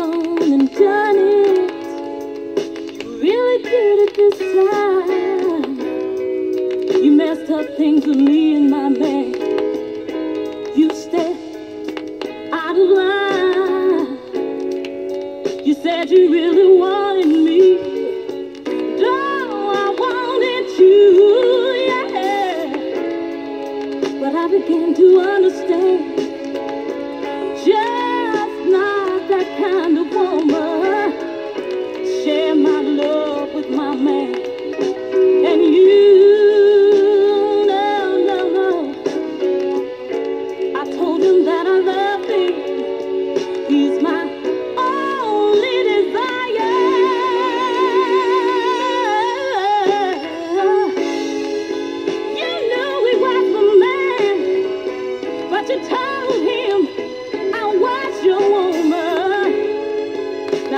gone and done it. You really did it this time. You messed up things with me and my man. You stepped out of line. You said you really wanted me. Oh, I wanted you, yeah. But I began to understand.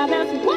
about to